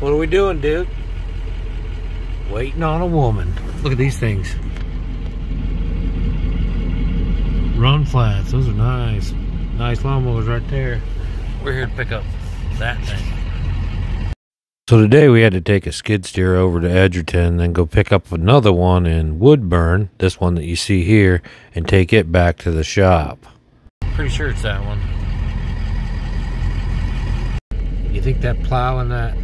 What are we doing, dude? Waiting on a woman. Look at these things. Run flats. Those are nice. Nice lawnmowers right there. We're here to pick up that thing. So today we had to take a skid steer over to Edgerton, then go pick up another one in Woodburn, this one that you see here, and take it back to the shop. Pretty sure it's that one. You think that plow and that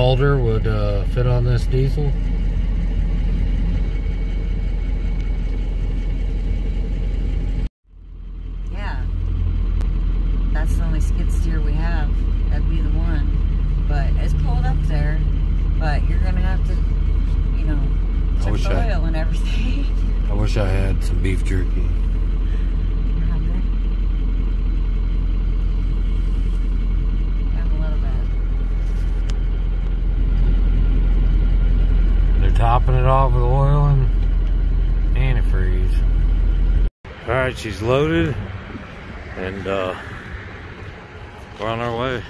solder would uh, fit on this diesel? Yeah. That's the only skid steer we have. That'd be the one. But it's pulled up there. But you're gonna have to, you know, I check wish the I- oil and everything. I wish I had some beef jerky. You're hungry? Have a little bit. They're topping it off with oil and antifreeze. All right, she's loaded, and uh, we're on our way.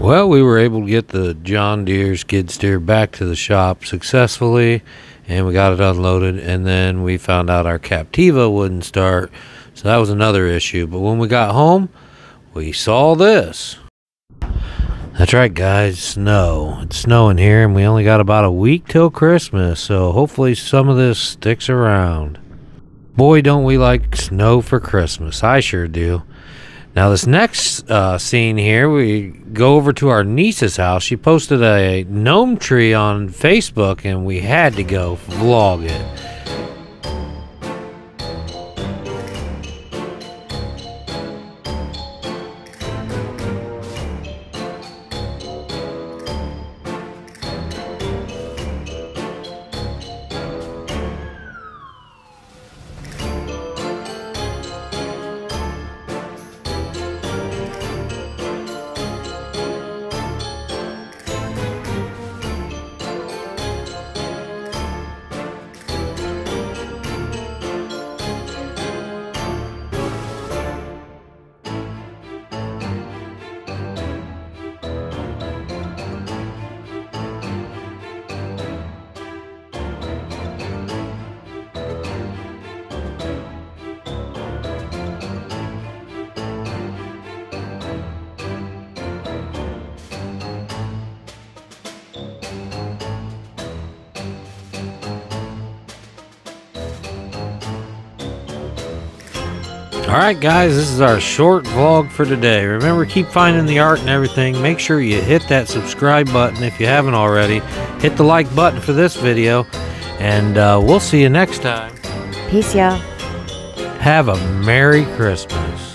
Well, we were able to get the John Deere skid steer back to the shop successfully, and we got it unloaded. And then we found out our Captiva wouldn't start, so that was another issue. But when we got home, we saw this. That's right, guys. Snow. It's snowing here, and we only got about a week till Christmas, so hopefully some of this sticks around. Boy, don't we like snow for Christmas. I sure do. Now, this next uh, scene here, we go over to our niece's house. She posted a gnome tree on Facebook, and we had to go vlog it. All right, guys, this is our short vlog for today. Remember, keep finding the art and everything. Make sure you hit that subscribe button if you haven't already. Hit the like button for this video, and uh, we'll see you next time. Peace, y'all. Have a Merry Christmas.